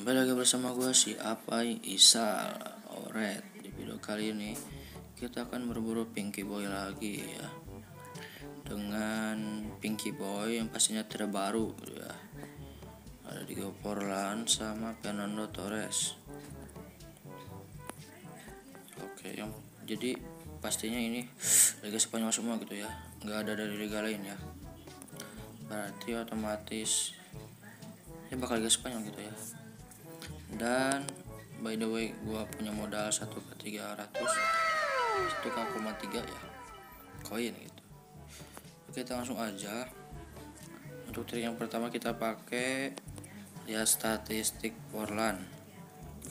Kembali lagi bersama gue si Apai Isal Oret. Di video kali ini kita akan berburu Pinky Boy lagi ya. Dengan Pinky Boy yang pastinya terbaru ya. Ada Diego Forlan sama Fernando Torres. Oke yang jadi pastinya ini Liga Spanyol semua gitu ya. Nggak ada dari liga lain ya. Berarti otomatis ini bakal Liga Spanyol gitu ya dan by the way gua punya modal 1 ke 300 1 ke 3 ya? Koin gitu. Kita langsung aja. Untuk trik yang pertama kita pakai ya statistik Portland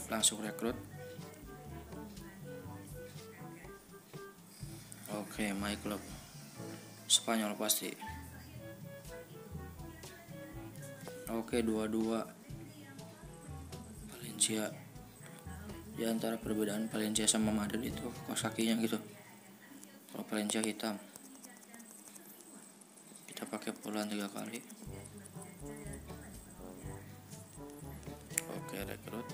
langsung rekrut. Oke, my club Spanyol pasti. Oke, dua-dua Valencia. Di antara perbedaan Valencia sama Madrid itu kos kakinya gitu. Kalau Valencia hitam. Kita pakai pulang tiga kali. Oke, rekrut.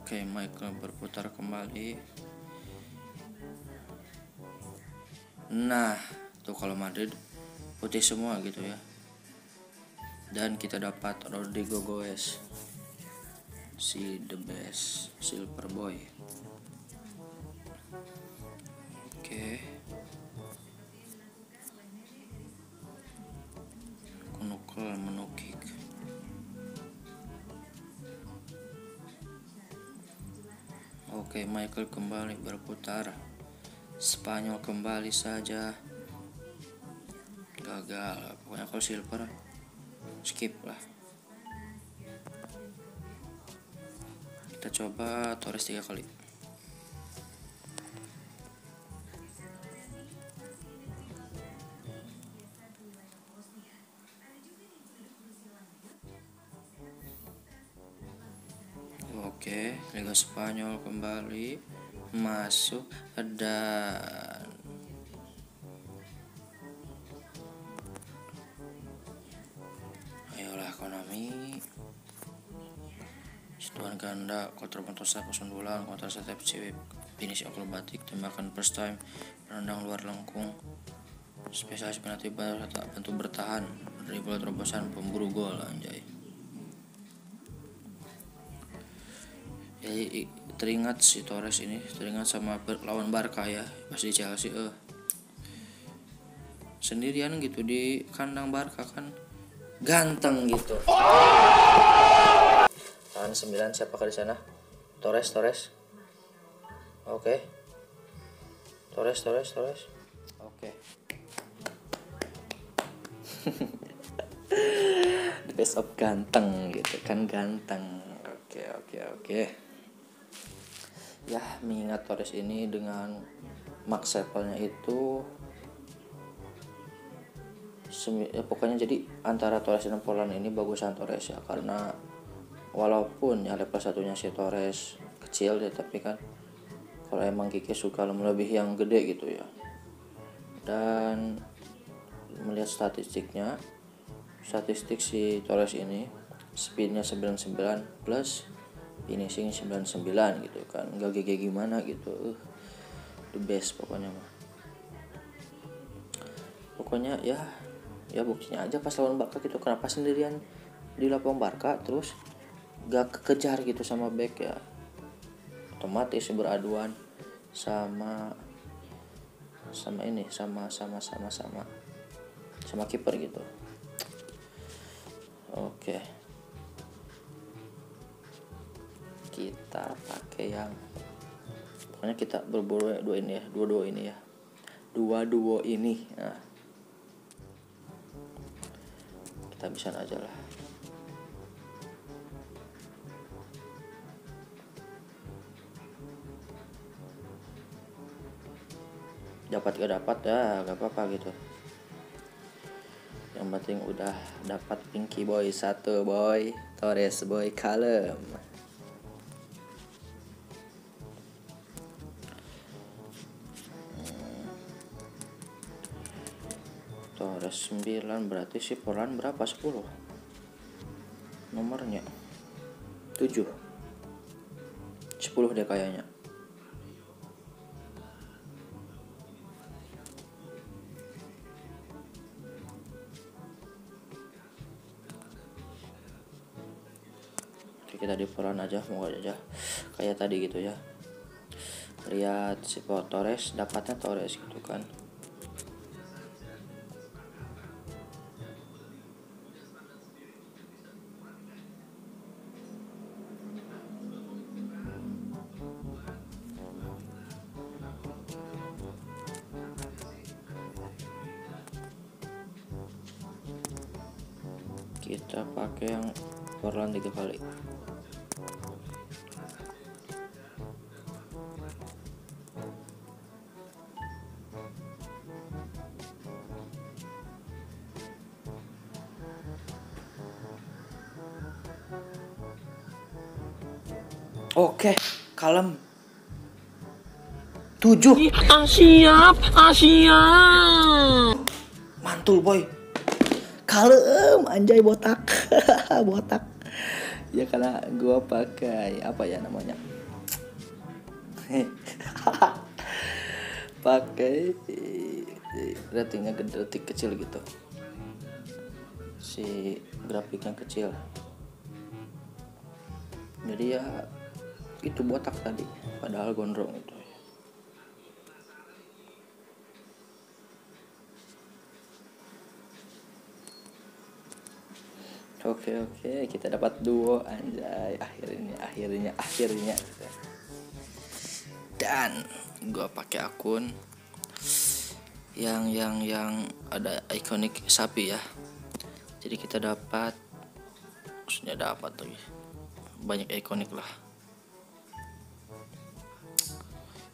Oke, Michael berputar kembali. Nah, tuh kalau Madrid putih semua gitu ya dan kita dapat Rodrigo Goes. Si the best silver boy. Oke. Kunukel menukik. Oke Michael kembali berputar. Spanyol kembali saja. Gagal. Pokoknya kalau silver skip lah. Kita coba Torres tiga kali. Oke, Liga Spanyol kembali masuk dan Konami Situan ganda Montosa Poson Bulan kontra Setep FC finish akrobatik tembakan first time renang luar lengkung spesialis penalti tak bantu bertahan dribble terobosan pemburu gol anjay. Ya teringat si Torres ini teringat sama lawan Barca ya pas di Chelsea eh. Sendirian gitu di kandang Barca kan ganteng gitu tahan 9 siapa di sana Torres Torres oke okay. Torres Torres Torres oke okay. the best of ganteng gitu kan ganteng oke okay, oke okay, oke okay. ya mengingat Torres ini dengan max levelnya itu ya, pokoknya jadi antara Torres dan Polan ini bagusan Torres ya karena walaupun ya level satunya si Torres kecil ya tapi kan kalau emang Kiki suka lebih yang gede gitu ya. Dan melihat statistiknya statistik si Torres ini speednya 99 plus finishing 99 gitu kan. Nggak GG gimana gitu. Uh, the best pokoknya mah. Pokoknya ya ya buktinya aja pas lawan Barca gitu. Kenapa sendirian di lapang Barca? Terus gak kekejar gitu sama back ya. Otomatis beraduan sama sama ini sama sama sama sama sama kiper gitu. Oke. Kita pakai yang pokoknya kita berburu dua ini ya dua dua ini ya. Dua dua ini. Nah kita bisa aja lah. Dapat gak dapat ya gak apa-apa gitu. Yang penting udah dapat pinky boy satu boy. Torres boy kalem Torres 9 berarti si Portland berapa? 10 nomornya? 7 10 deh kayaknya. Kita di peran aja mau aja. Kayak tadi gitu ya. Lihat si Torres dapatnya Torres gitu kan kita pakai yang Portland tiga kali Oke, kalem. Tujuh. Siap, siap. Mantul boy. Kalem, anjay botak, botak. Ya karena gua pakai apa ya namanya? pakai ratingnya gede rating kecil gitu si grafiknya kecil jadi ya itu botak tadi padahal gondrong itu Oke oke. Kita dapat duo anjay. Akhirnya akhirnya akhirnya. Dan gua pakai akun yang yang yang ada ikonik sapi ya. Jadi kita dapat maksudnya dapat lagi. Banyak ikonik lah.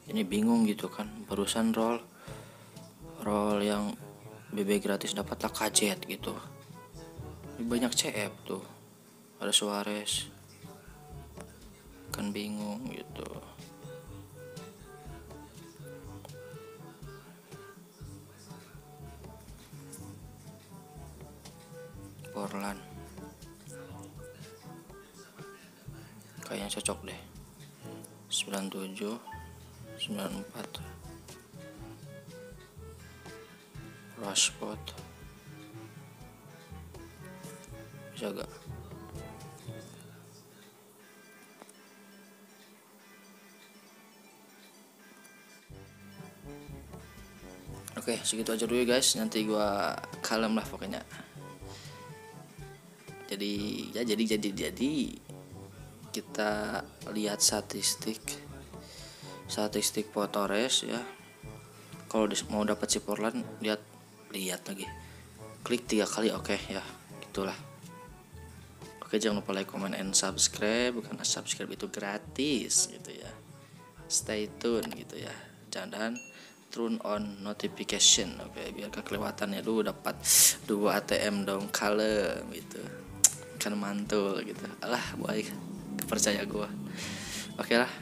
Ini bingung gitu kan. Barusan roll roll yang BB gratis dapatlah kajet gitu banyak CF tuh. Ada Suarez. Kan bingung gitu. Portland kayaknya cocok deh. 97 94 Rashford gak Oke segitu aja dulu ya guys. Nanti gua kalem lah pokoknya. Jadi ya jadi jadi jadi Kita lihat statistik Statistik Potores ya. Kalau mau dapat si Portland lihat lihat lagi. Klik tiga kali oke okay, ya. Itulah Oke jangan lupa like, comment, and subscribe. Karena subscribe itu gratis gitu ya. Stay tune gitu ya. Jangan turn on notification oke biar kelewatan ya dulu dapat dua ATM dong kalem gitu. Kan mantul gitu. Alah baik percaya gua. Oke lah.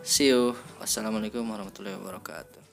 See you. Wassalamualaikum warahmatullahi wabarakatuh